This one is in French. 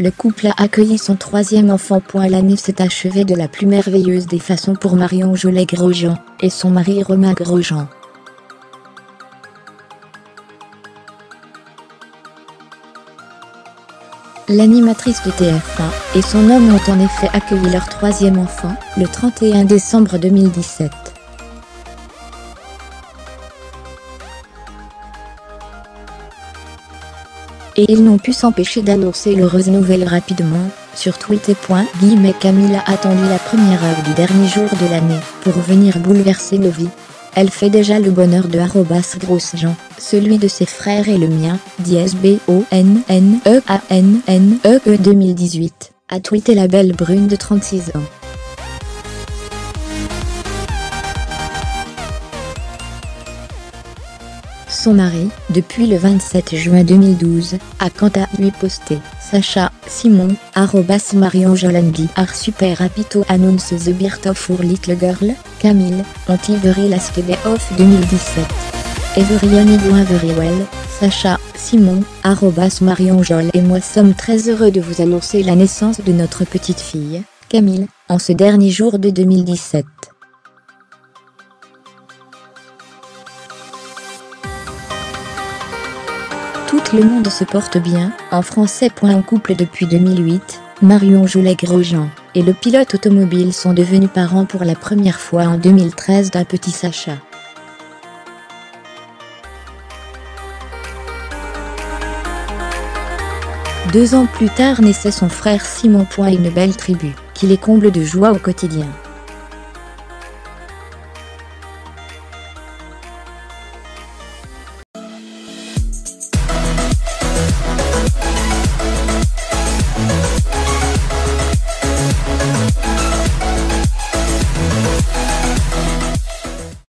Le couple a accueilli son troisième enfant. L'année s'est achevée de la plus merveilleuse des façons pour Marion Jolet-Grosjean et son mari Romain Grosjean. L'animatrice de TF1 et son homme ont en effet accueilli leur troisième enfant, le 31 décembre 2017. Et ils n'ont pu s'empêcher d'annoncer l'heureuse nouvelle rapidement, sur Twitter. Camille a attendu la première heure du dernier jour de l'année, pour venir bouleverser nos vies. Elle fait déjà le bonheur de arrobas Grosjean, celui de ses frères et le mien, dièse b o n n e a n n e e 2018, a tweeté la belle brune de 36 ans. Son mari, depuis le 27 juin 2012, a quant à lui posté Sacha, Simon, arrobas Marion Jolandi, Ar Super Rapito annonce The Birth of Our Little Girl, Camille, on Every Last Day of 2017. Every Very Well, Sacha, Simon, arrobas Marion Jol et moi sommes très heureux de vous annoncer la naissance de notre petite fille, Camille, en ce dernier jour de 2017. Tout le monde se porte bien, en français. En couple depuis 2008, Marion Joulet-Grosjean et le pilote automobile sont devenus parents pour la première fois en 2013 d'un petit Sacha. Deux ans plus tard naissait son frère Simon. Une belle tribu, qui les comble de joie au quotidien.